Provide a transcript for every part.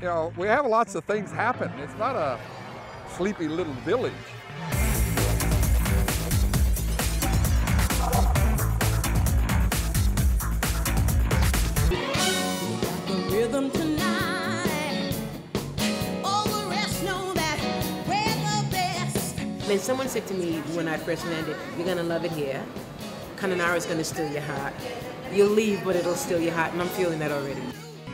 You know, we have lots of things happen. It's not a sleepy little village. When someone said to me when I first landed, you're gonna love it here. Kununurra is gonna steal your heart. You'll leave, but it'll steal your heart, and I'm feeling that already.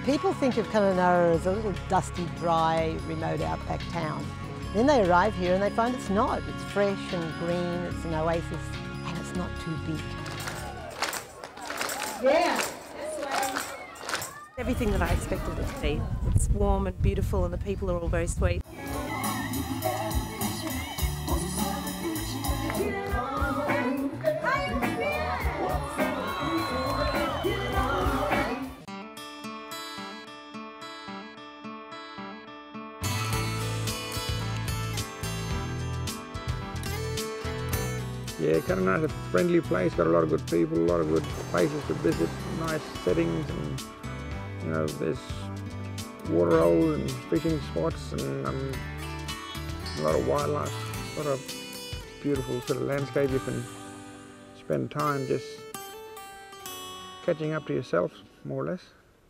People think of Kununurra as a little dusty, dry, remote outback town. Then they arrive here and they find it's not. It's fresh and green, it's an oasis, and it's not too big. Yeah. Everything that I expected it to be. It's warm and beautiful and the people are all very sweet. Yeah, Kununurra is a friendly place, got a lot of good people, a lot of good places to visit, nice settings and you know, there's water holes and fishing spots and um, a lot of wildlife, a lot of beautiful sort of landscape you can spend time just catching up to yourself, more or less.